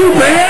you, man.